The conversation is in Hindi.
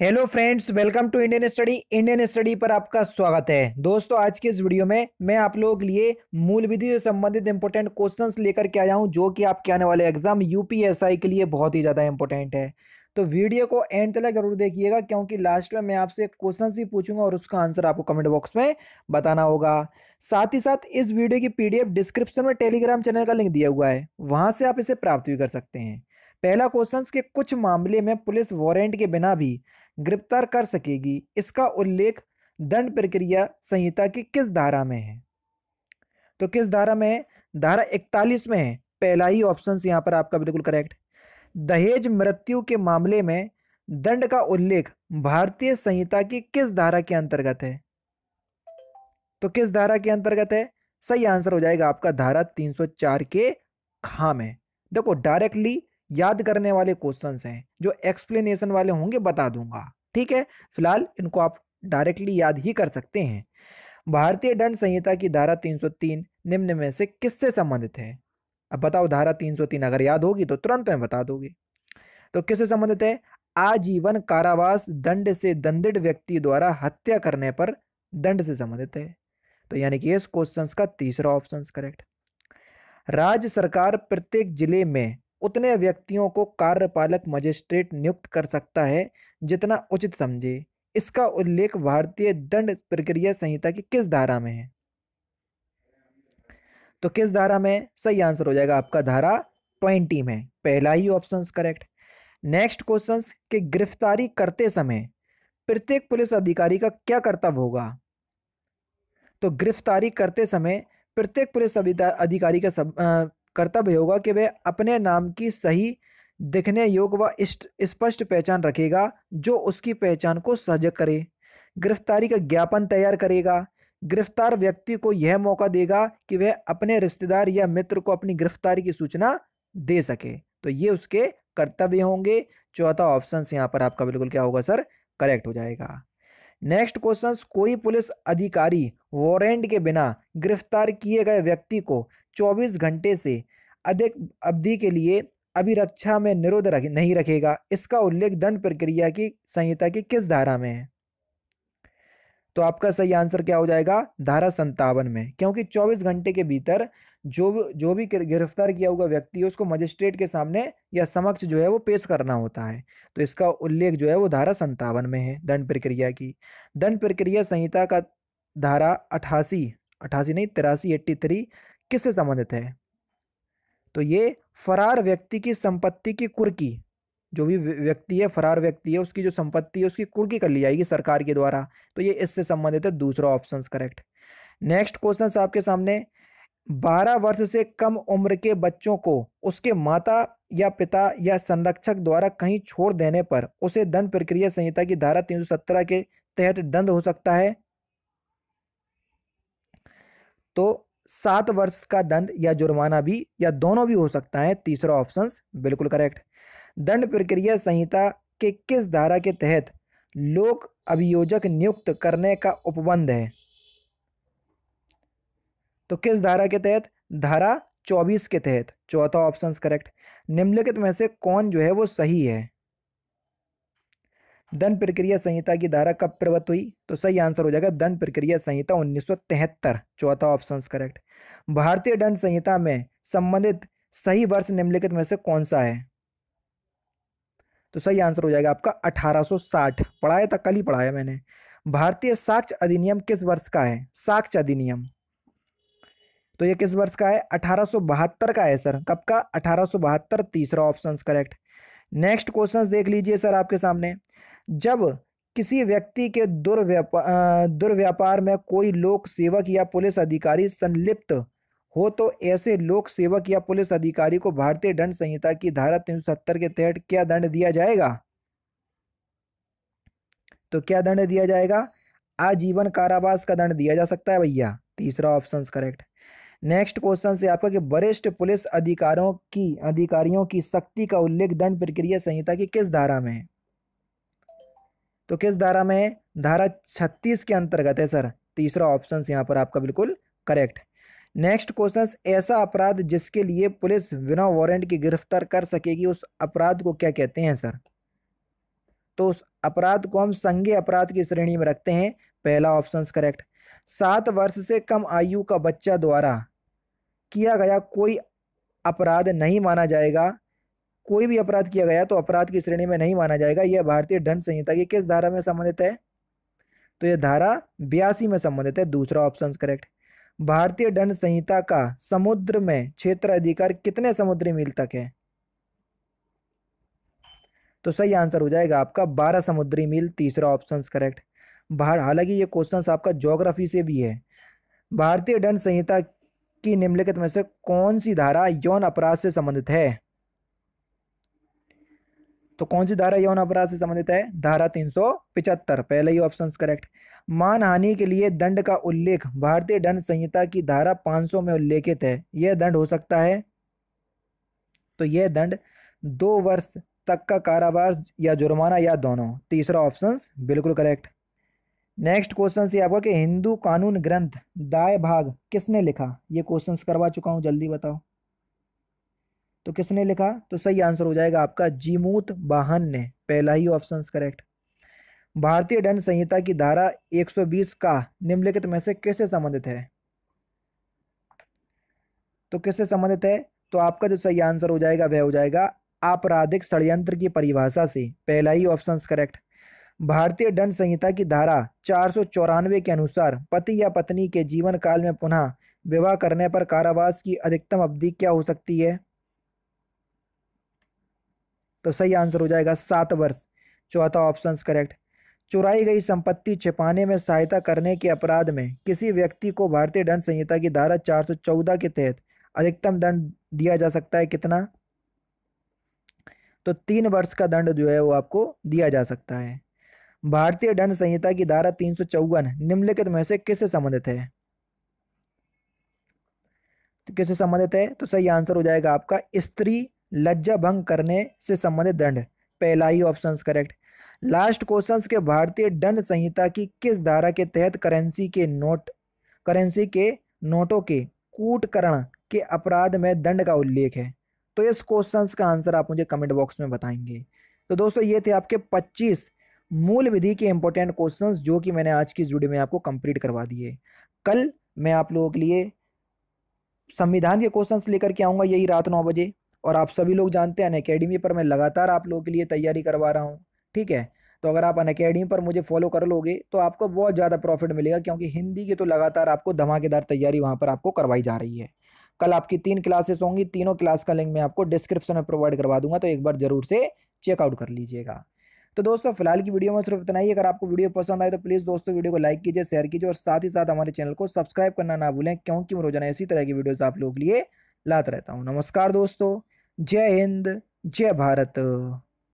Hello friends welcome to Indian study Indian study पर आपका स्वागत है। दोस्तों, आज के इस वीडियो में मैं आप लोगों के लिए मूल विधि से संबंधित इंपॉर्टेंट क्वेश्चंस लेकर के आया हूँ, जो कि आपके आने वाले एग्ज़ाम यूपीएसआई के लिए बहुत ही ज़्यादा इंपॉर्टेंट है। तो वीडियो को एंड तक ज़रूर देखिएगा, क्योंकि लास्ट में मैं आपसे क्वेश्चन ही पूछूँगा और उसका आंसर आपको कमेंट बॉक्स में बताना होगा। साथ ही साथ इस वीडियो की पीडीएफ डिस्क्रिप्शन में टेलीग्राम चैनल का लिंक दिया हुआ है। वहाँ से आप इसे प्राप्त भी कर सकते हैं। पहला क्वेश्चन के कुछ मामले में पुलिस वारंट के बिना भी गिरफ़्तार कर सकेगी। इसका उल्लेख दंड प्रक्रिया संहिता की किस धारा में है? तो किस धारा में है? धारा इकतालीस में है। पहला ही ऑप्शन यहाँ पर आपका बिल्कुल करेक्ट दहेज मृत्यु के मामले में दंड का उल्लेख भारतीय संहिता की किस धारा के अंतर्गत है? तो किस धारा के अंतर्गत है? सही आंसर हो जाएगा आपका धारा 304 के खाम है देखो डायरेक्टली याद करने वाले क्वेश्चंस हैं, जो एक्सप्लेनेशन वाले होंगे बता दूँगा। ठीक है? फ़िलहाल इनको आप डायरेक्टली याद ही कर सकते हैं। भारतीय दंड संहिता की धारा 303 निम्न में से किससे संबंधित है? अब बताओ, धारा 303 अगर याद होगी तो तुरंत में बता दोगे। तो किससे संबंधित है? आजीवन कारावास दंड से दंडित व्यक्ति द्वारा हत्या करने पर दंड से संबंधित है। तो यानी कि इस क्वेश्चन का तीसरा ऑप्शन करेक्ट राज्य सरकार प्रत्येक ज़िले में उतने व्यक्तियों को कार्यपालक मजिस्ट्रेट नियुक्त कर सकता है, जितना उचित समझे। इसका उल्लेख भारतीय दंड प्रक्रिया संहिता की किस धारा में है? तो किस धारा में? सही आंसर हो जाएगा आपका धारा ट्वेंटी में। पहला ही ऑप्शन करेक्ट नेक्स्ट क्वेश्चन के गिरफ्तारी करते समय प्रत्येक पुलिस अधिकारी का क्या कर्तव्य होगा? तो गिरफ्तारी करते समय प्रत्येक पुलिस अधिकारी का सब कर्तव्य होगा कि वह अपने नाम की सही दिखने योग्य व स्पष्ट पहचान रखेगा, जो उसकी पहचान को सजग करे। गिरफ्तारी का ज्ञापन तैयार करेगा। गिरफ़्तार व्यक्ति को यह मौका देगा कि वह अपने रिश्तेदार या मित्र को अपनी गिरफ्तारी की सूचना दे सके। तो ये उसके कर्तव्य होंगे। चौथा ऑप्शन यहाँ पर आपका बिल्कुल क्या होगा, सर? करेक्ट हो जाएगा। नेक्स्ट क्वेश्चन कोई पुलिस अधिकारी वारंट के बिना गिरफ़्तार किए गए व्यक्ति को 24 घंटे से अधिक अवधि के लिए अभिरक्षा में निरोध रख, नहीं रखेगा। इसका उल्लेख दंड प्रक्रिया की संहिता की किस धारा में है? तो आपका सही आंसर क्या हो जाएगा? धारा संतावन में। क्योंकि 24 घंटे के भीतर जो जो भी गिरफ़्तार किया हुआ व्यक्ति है उसको मजिस्ट्रेट के सामने या समक्ष जो है वो पेश करना होता है। तो इसका उल्लेख जो है वो धारा संतावन में है दंड प्रक्रिया की। दंड प्रक्रिया संहिता का धारा अठासी अठासी नहीं तिरासी एट्टी थ्री किससे संबंधित है? तो ये फरार व्यक्ति की संपत्ति की कुर्की, जो भी व्यक्ति है, फरार व्यक्ति है, उसकी जो संपत्ति है, उसकी कुर्की कर ली जाएगी सरकार के द्वारा। तो ये इससे संबंधित है, दूसरा ऑप्शन करेक्ट नेक्स्ट क्वेश्चन आपके सामने। बारह वर्ष से कम उम्र के बच्चों को उसके माता या पिता या संरक्षक द्वारा कहीं छोड़ देने पर उसे दंड प्रक्रिया संहिता की धारा तीन सौ सत्रह के तहत दंड हो सकता है। तो सात वर्ष का दंड या जुर्माना भी या दोनों भी हो सकता है, तीसरा ऑप्शन बिल्कुल करेक्ट दंड प्रक्रिया संहिता के किस धारा के तहत लोक अभियोजक नियुक्त करने का उपबंध है? तो किस धारा के तहत? धारा 24 के तहत। चौथा ऑप्शन करेक्ट निम्नलिखित में से कौन जो है वो सही है? दंड प्रक्रिया संहिता की धारा कब प्रवत हुई? तो सही आंसर हो जाएगा दंड प्रक्रिया संहिता उन्नीस चौथा ऑप्शन करेक्ट भारतीय दंड संहिता में संबंधित सही वर्ष निम्नलिखित में से कौन सा है? तो सही आंसर हो जाएगा आपका 1860 पढ़ाया था, कल ही पढ़ाया मैंने। भारतीय साक्ष्य अधिनियम किस वर्ष का है? साक्ष्य अधिनियम। तो ये किस वर्ष का है? अठारह का है, सर। कब का? अठारह तीसरा ऑप्शन करेक्ट नेक्स्ट क्वेश्चन देख लीजिए, सर, आपके सामने। जब किसी व्यक्ति के दुर्व्यापार दुर्व्यापार में कोई लोक सेवक या पुलिस अधिकारी संलिप्त हो तो ऐसे लोक सेवक या पुलिस अधिकारी को भारतीय दंड संहिता की धारा तीन सौ सत्तर के तहत क्या दंड दिया जाएगा? तो क्या दंड दिया जाएगा? आजीवन कारावास का दंड दिया जा सकता है भैया। तीसरा ऑप्शन करेक्ट नेक्स्ट क्वेश्चन से आपका कि वरिष्ठ पुलिस अधिकारों की, अधिकारियों की शक्ति का उल्लेख दंड प्रक्रिया संहिता की किस धारा में है? तो किस धारा में है? धारा छत्तीस के अंतर्गत है सर। तीसरा ऑप्शन यहाँ पर आपका बिल्कुल करेक्ट नेक्स्ट क्वेश्चन ऐसा अपराध जिसके लिए पुलिस बिना वारंट की गिरफ़्तार कर सकेगी, उस अपराध को क्या कहते हैं सर? तो उस अपराध को हम संज्ञेय अपराध की श्रेणी में रखते हैं। पहला ऑप्शन करेक्ट सात वर्ष से कम आयु का बच्चा द्वारा किया गया कोई अपराध नहीं माना जाएगा। कोई भी अपराध किया गया तो अपराध की श्रेणी में नहीं माना जाएगा। यह भारतीय दंड संहिता की किस धारा में संबंधित है? तो यह धारा बयासी में संबंधित है, दूसरा ऑप्शन करेक्ट भारतीय दंड संहिता का समुद्र में क्षेत्र अधिकार कितने समुद्री मील तक है? तो सही आंसर हो जाएगा आपका बारह समुद्री मील, तीसरा ऑप्शन करेक्ट बाहर, हालाँकि ये क्वेश्चन आपका ज्योग्राफी से भी है। भारतीय दंड संहिता की निम्नलिखित में से कौन सी धारा यौन अपराध से संबंधित है? तो कौन सी धारा यौन अपराध से संबंधित है? धारा तीन पहले ही ऑप्शन करेक्ट मानहानि के लिए दंड का उल्लेख, भारतीय दंड संहिता की धारा 500 में उल्लेखित है। यह दंड हो सकता है। तो यह दंड दो वर्ष तक का कारावास या जुर्माना या दोनों। तीसरा ऑप्शन बिल्कुल करेक्ट नेक्स्ट क्वेश्चन से आपका कि हिंदू कानून ग्रंथ दाय भाग किसने लिखा? ये क्वेश्चंस करवा चुका हूँ, जल्दी बताओ। तो किसने लिखा? तो सही आंसर हो जाएगा आपका जीमूत बाहन ने पहला ही ऑप्शन करेक्ट भारतीय दंड संहिता की धारा 120 का निम्नलिखित में से किससे संबंधित है? तो किससे संबंधित है? तो आपका जो सही आंसर हो जाएगा, वह हो जाएगा आपराधिक षडयंत्र की परिभाषा से। पहला ही ऑप्शन करेक्ट भारतीय दंड संहिता की धारा चार सौ चौरानवे के अनुसार पति या पत्नी के जीवन काल में पुनः विवाह करने पर कारावास की अधिकतम अवधि क्या हो सकती है? तो सही आंसर हो जाएगा सात वर्ष। चौथा ऑप्शन करेक्ट चुराई गई संपत्ति छिपाने में सहायता करने के अपराध में किसी व्यक्ति को भारतीय दंड संहिता की धारा 414 के तहत अधिकतम दंड दिया जा सकता है कितना? तो तीन वर्ष का दंड जो है वो आपको दिया जा सकता है। भारतीय दंड संहिता की धारा तीन चौवन निम्नलिखित में से किससे संबंधित है? तो किससे संबंधित है? तो सही आंसर हो जाएगा आपका स्त्री लज्जा भंग करने से संबंधित दंड। पहला ही ऑप्शन करेक्ट लास्ट क्वेश्चन के भारतीय दंड संहिता की किस धारा के तहत करेंसी के नोट करेंसी के नोटों के कूटकरण के अपराध में दंड का उल्लेख है? तो इस क्वेश्चन का आंसर आप मुझे कमेंट बॉक्स में बताएँगे। तो दोस्तों, ये थे आपके 25 मूल विधि के इंपॉर्टेंट क्वेश्चंस जो कि मैंने आज की इस वीडियो में आपको कंप्लीट करवा दिए। कल मैं आप लोगों के लिए संविधान के क्वेश्चंस लेकर के आऊँगा, यही रात नौ बजे। और आप सभी लोग जानते हैं अकेडमी पर मैं लगातार आप लोगों के लिए तैयारी करवा रहा हूँ, ठीक है? तो अगर आप अन अकेडमी पर मुझे फॉलो कर लोगे तो आपको बहुत ज़्यादा प्रॉफिट मिलेगा, क्योंकि हिंदी की तो लगातार आपको धमाकेदार तैयारी वहाँ पर आपको करवाई जा रही है। कल आपकी तीन क्लासेस होंगी, तीनों क्लास का लिंक मैं आपको डिस्क्रिप्शन में प्रोवाइड करवा दूँगा तो एक बार ज़रूर से चेकआउट कर लीजिएगा। तो दोस्तों, फ़िलहाल की वीडियो में सिर्फ़ इतना ही, अगर आपको वीडियो पसंद आए तो प्लीज़ दोस्तों वीडियो को लाइक कीजिए शेयर कीजिए और साथ ही साथ हमारे चैनल को सब्सक्राइब करना ना भूलें, क्योंकि मैं रोज़ाना इसी तरह की वीडियोस आप लोगों लिए लाता रहता हूँ। नमस्कार दोस्तों। जय हिंद जय भारत।